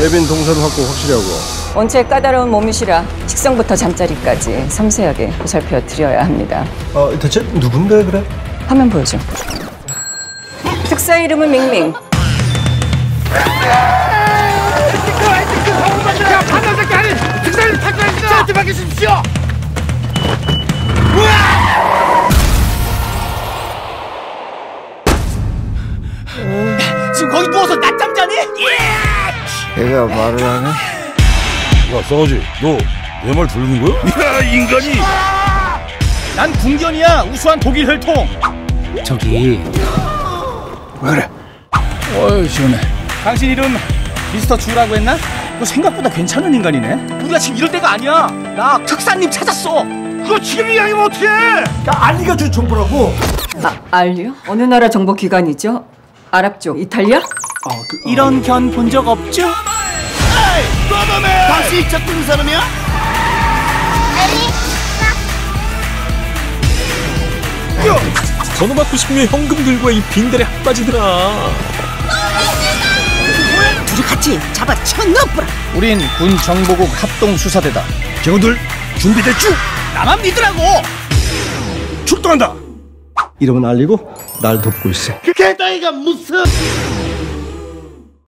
예빈 동선 확보 확실히 하고 원체 까다로운 몸이시라 식성부터 잠자리까지 섬세하게 보살펴 드려야 합니다. 어 대체 누군데 그래? 화면 보여줘. 특사 이름은 밍밍. 지금 거기 누워서 낮잠 자니? 걔가 말을 하네 야 싸가지 너내 말 들는 거야? 야 인간이 난 궁견이야 우수한 독일 혈통 저기 왜 그래? 어이 시원해 당신 이름 미스터 주라고 했나? 너 생각보다 괜찮은 인간이네 우리가 지금 이럴 때가 아니야 나 특사님 찾았어 그거 지금 이야기하면 어떡해 나 알리가 준 정보라고 아, 알류? 어느 나라 정보 기관이죠? 아랍 쪽 이탈리아? 이런 견 본 적 없죠? 다시 짝꿍 사람이야? 전화 받고 싶으면 현금 들고 이 빈대레 핫바지들아. 둘이 같이 잡아 쳐넣어보라. 우린 군 정보국 합동 수사대다. 경호들 준비됐죠? 나만 믿으라고! 출동한다! 이름은 알리고 날 돕고 있어. 그게 따위가 무슨